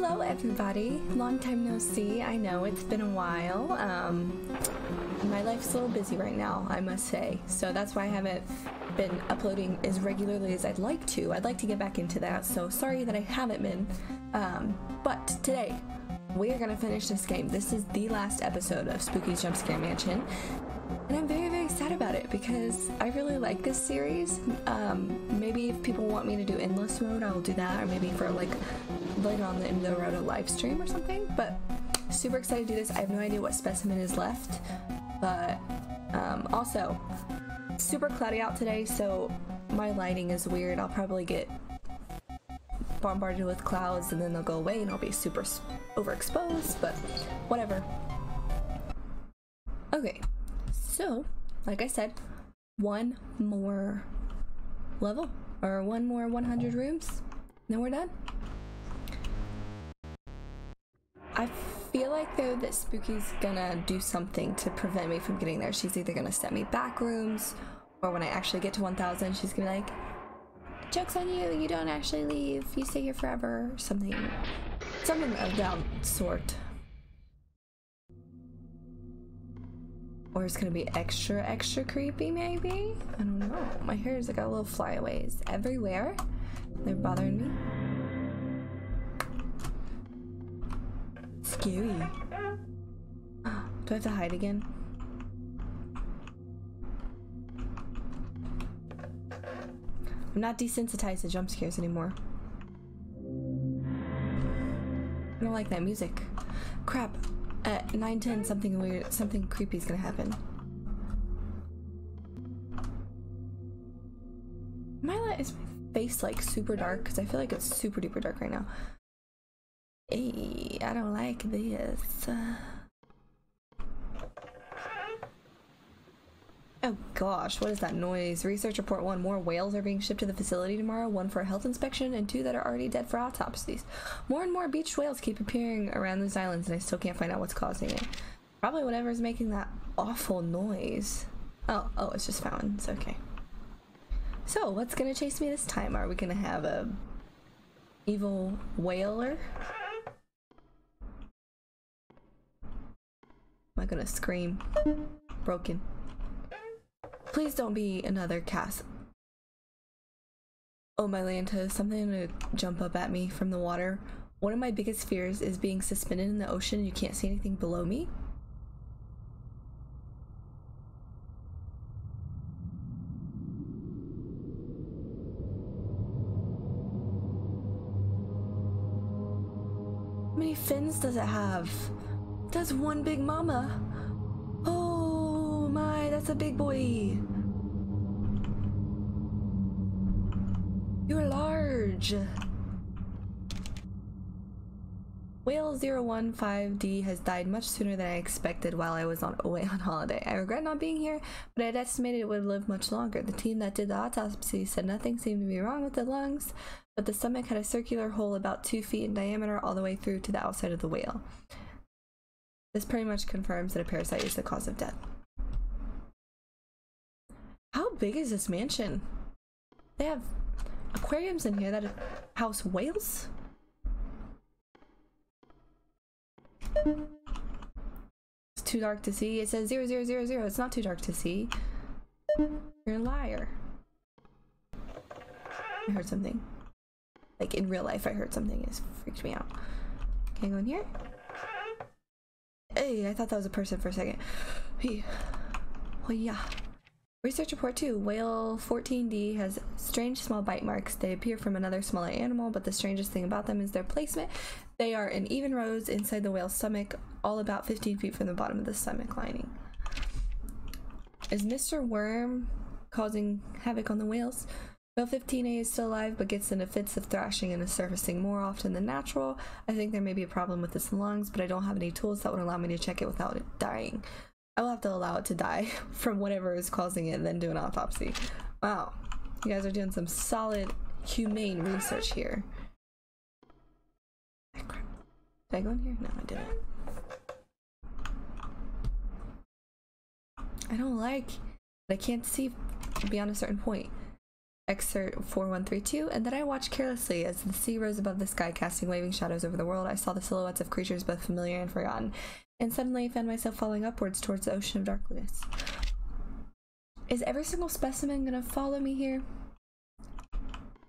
Hello, everybody. Long time no see. I know it's been a while. Um, my life's a little busy right now, I must say. So that's why I haven't been uploading as regularly as I'd like to. I'd like to get back into that. So sorry that I haven't been. Um, but today, we are going to finish this game. This is the last episode of Spooky's Jump Scare Mansion. And I'm very, sad about it because I really like this series. Um, maybe if people want me to do endless mode, I'll do that, or maybe for like later on in the road a live stream or something. But super excited to do this. I have no idea what specimen is left, but um, also super cloudy out today, so my lighting is weird. I'll probably get bombarded with clouds and then they'll go away and I'll be super overexposed, but whatever. Okay, so, like I said, one more level, or one more 100 rooms, then we're done. I feel like though that Spooky's gonna do something to prevent me from getting there. She's either gonna set me back rooms, or when I actually get to 1000, she's gonna be like, Joke's on you, you don't actually leave, you stay here forever, something, something of that sort. Or it's gonna be extra, extra creepy, maybe? I don't know. My hair's got little flyaways everywhere. They're bothering me. Scary. Do I have to hide again? I'm not desensitized to jump scares anymore. I don't like that music. Crap at 9:10 something weird something creepy is gonna happen. My is my face like super dark because i feel like it's super duper dark right now. Hey i don't like this Oh gosh, what is that noise? Research report one more whales are being shipped to the facility tomorrow, one for a health inspection, and two that are already dead for autopsies. More and more beached whales keep appearing around these islands, and I still can't find out what's causing it. Probably whatever is making that awful noise. Oh, oh, it's just fountains. Okay. So, what's gonna chase me this time? Are we gonna have a evil whaler? Am I gonna scream? Broken. Please don't be another cast. Oh my Lanta, something to jump up at me from the water. One of my biggest fears is being suspended in the ocean you can't see anything below me. How many fins does it have? That's one big mama. That's a big boy. You're large. Whale 015D has died much sooner than I expected while I was on away on holiday. I regret not being here, but I had estimated it would live much longer. The team that did the autopsy said nothing seemed to be wrong with the lungs, but the stomach had a circular hole about two feet in diameter all the way through to the outside of the whale. This pretty much confirms that a parasite is the cause of death. How big is this mansion? They have aquariums in here that house whales? It's too dark to see. It says 0000. It's not too dark to see. You're a liar. I heard something. Like in real life, I heard something. It freaked me out. Can I go in here? Hey, I thought that was a person for a second. Hey. Oh, yeah. Research report 2. Whale 14D has strange small bite marks. They appear from another smaller animal, but the strangest thing about them is their placement. They are in even rows inside the whale's stomach, all about 15 feet from the bottom of the stomach lining. Is Mr. Worm causing havoc on the whales? Whale 15A is still alive, but gets into fits of thrashing and is surfacing more often than natural. I think there may be a problem with its lungs, but I don't have any tools that would allow me to check it without it dying. I will have to allow it to die from whatever is causing it and then do an autopsy. Wow. You guys are doing some solid, humane research here. Did I go in here? No, I didn't. I don't like I can't see beyond a certain point. Excerpt 4132, and then I watched carelessly as the sea rose above the sky, casting waving shadows over the world. I saw the silhouettes of creatures both familiar and forgotten, and suddenly I found myself falling upwards towards the ocean of darkness. Is every single specimen gonna follow me here?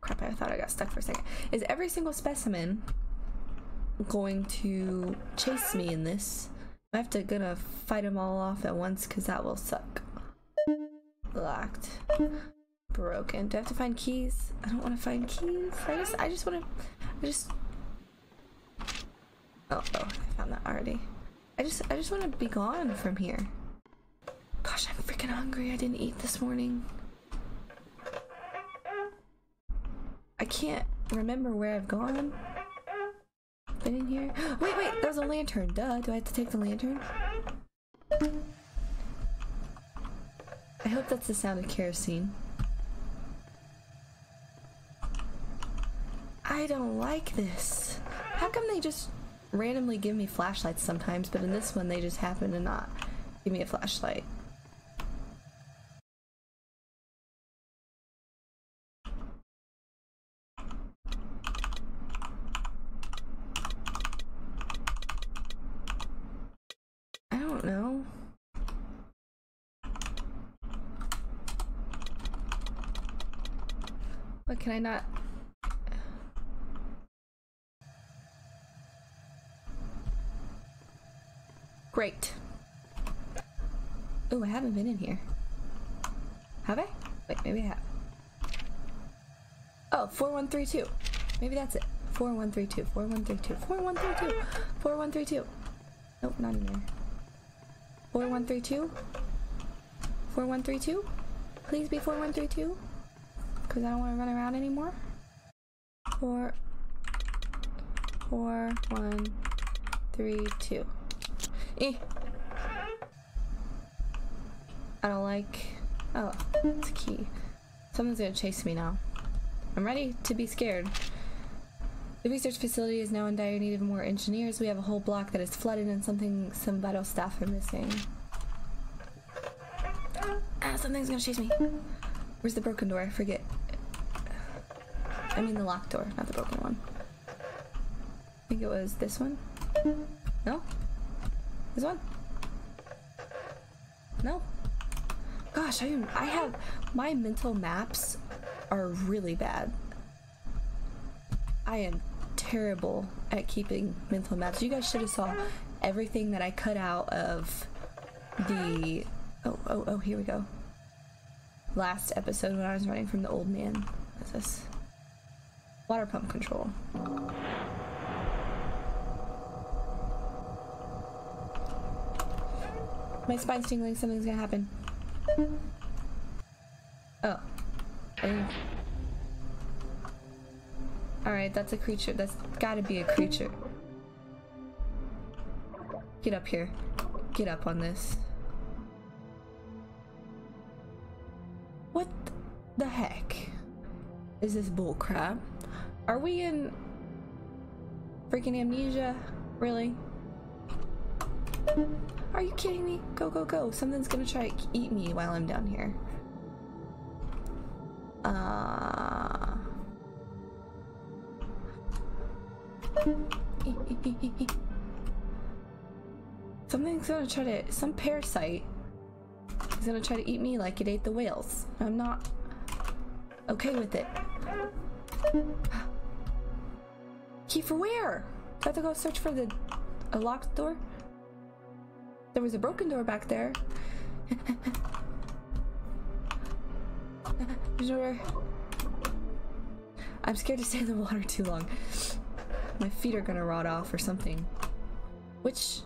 Crap, I thought I got stuck for a second. Is every single specimen going to chase me in this? I have to gonna fight them all off at once because that will suck. Locked. Broken. Do I have to find keys? I don't want to find keys. I just, I just want to, I just. Oh, oh, I found that already. I just, I just want to be gone from here. Gosh, I'm freaking hungry. I didn't eat this morning. I can't remember where I've gone. Been in here. Wait, wait, there's a lantern. Duh. Do I have to take the lantern? I hope that's the sound of kerosene. I don't like this. How come they just randomly give me flashlights sometimes, but in this one they just happen to not give me a flashlight? I don't know. What can I not? Great. Oh, I haven't been in here. Have I? Wait, maybe I have. Oh, 4132. Maybe that's it. 4132, 4132, 4132, 4132. Nope, not in there. 4132? 4132? Please be 4132? Because I don't want to run around anymore. Four, four, one, three, two. Eh. I don't like. Oh, it's a key. Someone's gonna chase me now. I'm ready to be scared. The research facility is now in dire need of more engineers. We have a whole block that is flooded and something some vital staff are missing. Ah, something's gonna chase me. Where's the broken door? I forget. I mean the locked door, not the broken one. I think it was this one. No? This one? No. Gosh, I am, I have my mental maps are really bad. I am terrible at keeping mental maps. You guys should have saw everything that I cut out of the oh oh oh here we go. Last episode when I was running from the old man. What's this? Water pump control. My spine's tingling, something's gonna happen. Oh. oh. Alright, that's a creature. That's gotta be a creature. Get up here. Get up on this. What the heck is this bullcrap? Are we in freaking amnesia? Really? Are you kidding me? Go, go, go. Something's gonna try to eat me while I'm down here. Uh... Something's gonna try to- some parasite is gonna try to eat me like it ate the whales. I'm not okay with it. Key for where? Do I have to go search for the a locked door? There was a broken door back there. I'm scared to stay in the water too long. My feet are gonna rot off or something. Which...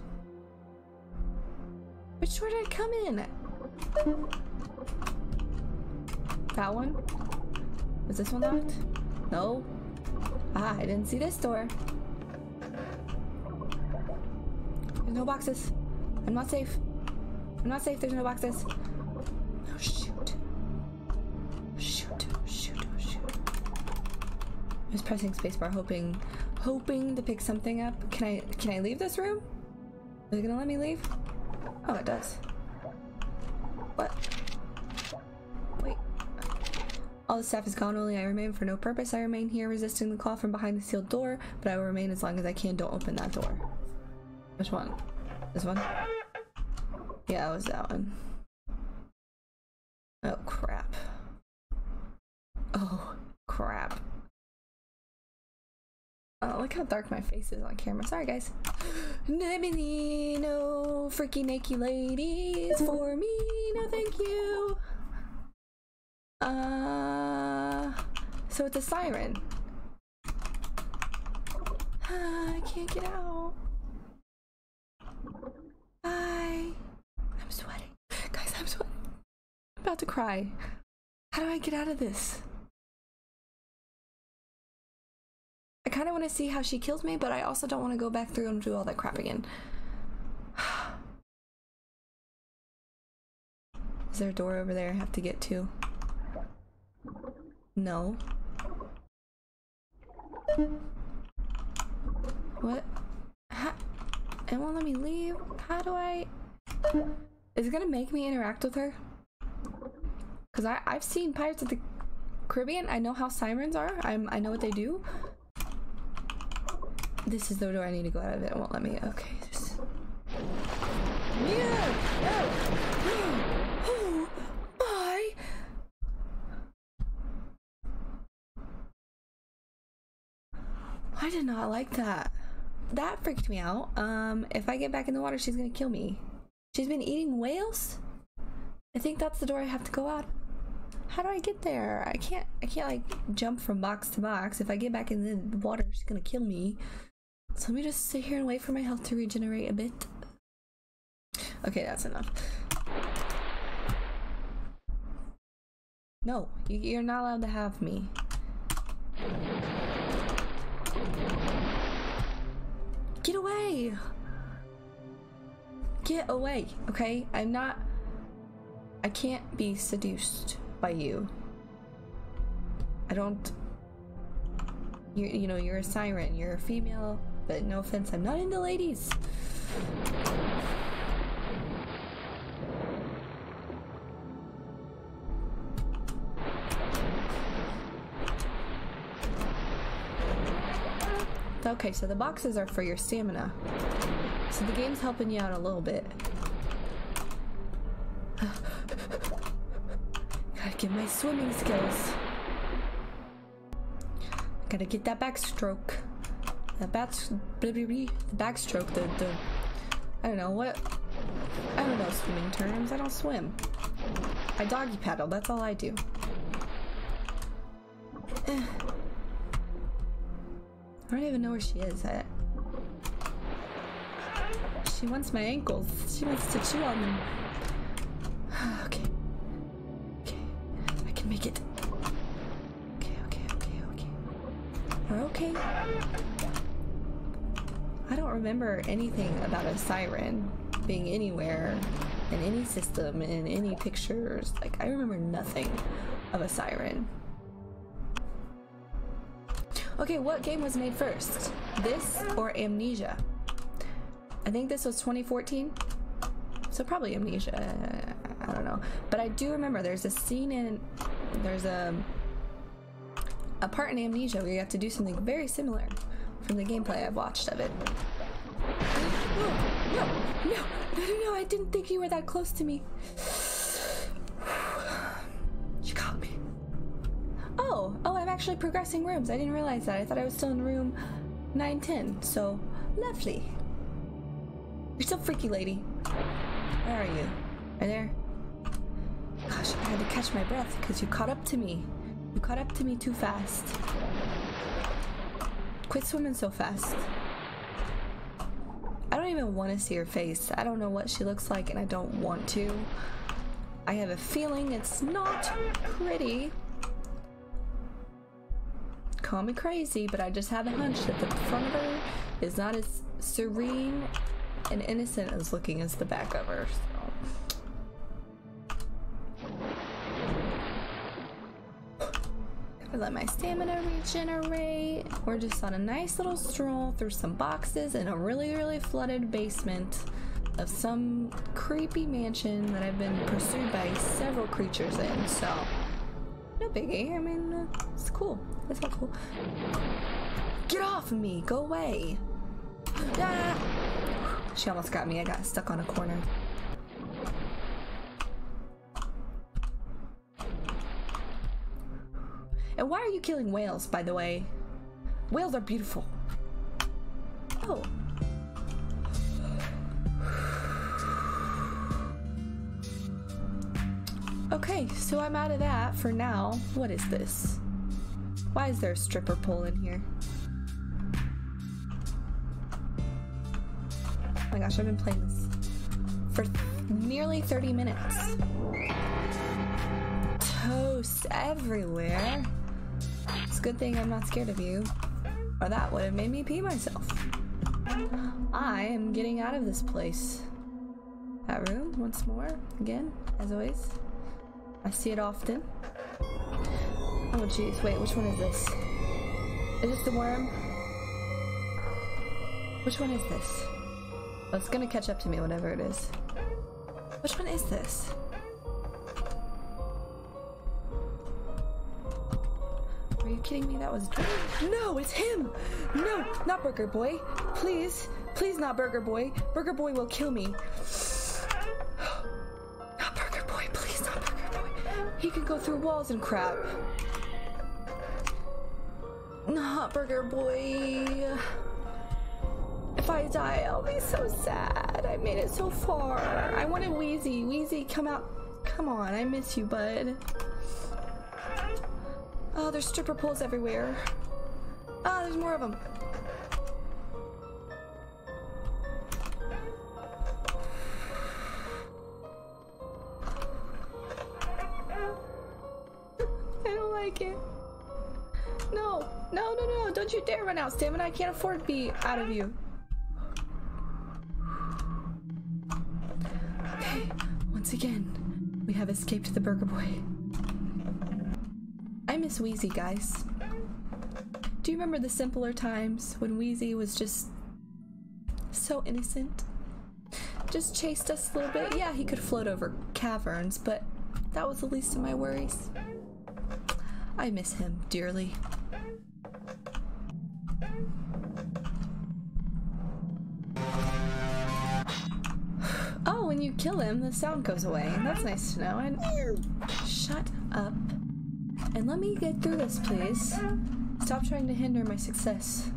Which door did I come in? That one? Was this one locked? No. Ah, I didn't see this door. There's no boxes. I'm not safe. I'm not safe. There's no boxes. Oh, shoot. Shoot. Shoot. Shoot. I was pressing spacebar hoping hoping to pick something up. Can I can I leave this room? Is it gonna let me leave? Oh it does. What? Wait. All the staff is gone, only I remain for no purpose. I remain here resisting the call from behind the sealed door, but I will remain as long as I can. Don't open that door. Which one? This one? Yeah, it was that one. Oh, crap. Oh, crap. Oh, look how dark my face is on camera. Sorry, guys. No freaky naked ladies for me. No, thank you. Uh, so it's a siren. I can't get out. Bye. I'm sweating. Guys, I'm sweating. I'm about to cry. How do I get out of this? I kind of want to see how she kills me, but I also don't want to go back through and do all that crap again. Is there a door over there I have to get to? No. What? How? It won't let me leave? How do I... Is it gonna make me interact with her? Because I've seen Pirates of the Caribbean. I know how sirens are. I'm, I know what they do. This is the door I need to go out of it. It won't let me. Okay. Yeah! Oh! Oh! Bye! I did not like that. That freaked me out. Um, if I get back in the water, she's gonna kill me. She's been eating whales? I think that's the door I have to go out. How do I get there? I can't, I can't like jump from box to box. If I get back in the water, she's gonna kill me. So let me just sit here and wait for my health to regenerate a bit. Okay, that's enough. No, you're not allowed to have me. Get away! Get away, okay? I'm not... I can't be seduced by you. I don't... You, you know, you're a siren. You're a female but no offense, I'm not into ladies. Okay, so the boxes are for your stamina. So the game's helping you out a little bit. My swimming skills. Gotta get that backstroke. The bats, the backstroke, the, the, I don't know, what, I don't know swimming terms, I don't swim. I doggy paddle, that's all I do. Eh. I don't even know where she is at. She wants my ankles. She wants to chew on them. Remember anything about a siren being anywhere in any system, in any pictures. Like, I remember nothing of a siren. Okay, what game was made first? This or Amnesia? I think this was 2014. So probably Amnesia. I don't know. But I do remember there's a scene in there's a a part in Amnesia where you have to do something very similar from the gameplay I've watched of it. No, no, no, no, no, I didn't think you were that close to me. She caught me. Oh, oh, I'm actually progressing rooms. I didn't realize that. I thought I was still in room 910, so lovely. You're so freaky, lady. Where are you? Are there? Gosh, I had to catch my breath because you caught up to me. You caught up to me too fast. Quit swimming so fast. Don't even want to see her face. I don't know what she looks like and I don't want to. I have a feeling it's not pretty. Call me crazy, but I just have a hunch that the front of her is not as serene and innocent as looking as the back of her. Let my stamina regenerate. We're just on a nice little stroll through some boxes in a really, really flooded basement of some creepy mansion that I've been pursued by several creatures in, so no biggie. I mean, uh, it's cool. It's not cool. Get off of me! Go away! Ah! She almost got me. I got stuck on a corner. And why are you killing whales, by the way? Whales are beautiful. Oh. Okay, so I'm out of that for now. What is this? Why is there a stripper pole in here? Oh my gosh, I've been playing this for nearly 30 minutes. Toast everywhere. Good thing I'm not scared of you, or that would have made me pee myself. I am getting out of this place. That room, once more, again, as always. I see it often. Oh jeez, wait, which one is this? Is this the worm? Which one is this? Oh, it's gonna catch up to me, whatever it is. Which one is this? Are you kidding me? That was No, it's him! No, not Burger Boy. Please, please not Burger Boy. Burger Boy will kill me. Not Burger Boy, please not Burger Boy. He can go through walls and crap. Not Burger Boy. If I die, I'll be so sad. I made it so far. I wanted Wheezy. Wheezy, come out. Come on, I miss you, bud. Oh, there's stripper poles everywhere. Ah, oh, there's more of them. I don't like it. No, no, no, no, don't you dare run out, Stamina. I can't afford to be out of you. Okay, once again, we have escaped the Burger Boy. I miss Wheezy, guys. Do you remember the simpler times when Wheezy was just so innocent? Just chased us a little bit. Yeah, he could float over caverns, but that was the least of my worries. I miss him dearly. Oh, when you kill him, the sound goes away. That's nice to know. And shut up. And let me get through this, please. Stop trying to hinder my success.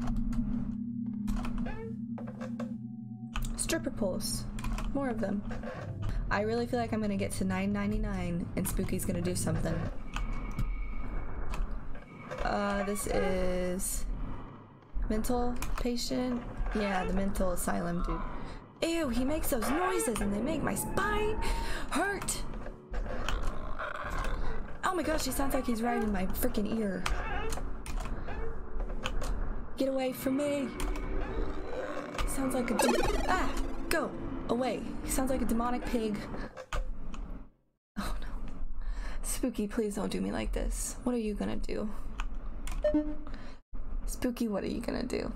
Stripper poles. More of them. I really feel like I'm gonna get to 9.99 and Spooky's gonna do something. Uh, this is mental patient. Yeah, the mental asylum dude. Ew, he makes those noises and they make my spine hurt. Oh my gosh, he sounds like he's right in my freaking ear. Get away from me. Sounds like a ah, go away. He sounds like a demonic pig. Oh no. Spooky, please don't do me like this. What are you gonna do? Spooky, what are you gonna do?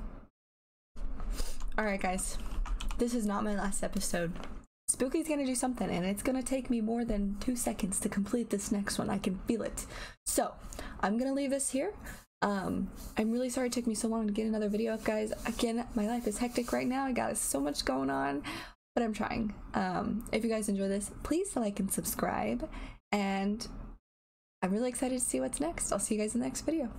Alright, guys. This is not my last episode. Spooky's gonna do something, and it's gonna take me more than two seconds to complete this next one. I can feel it. So, I'm gonna leave this here. Um, I'm really sorry it took me so long to get another video up, guys. Again, my life is hectic right now. I got so much going on, but I'm trying. Um, if you guys enjoy this, please like and subscribe. And I'm really excited to see what's next. I'll see you guys in the next video.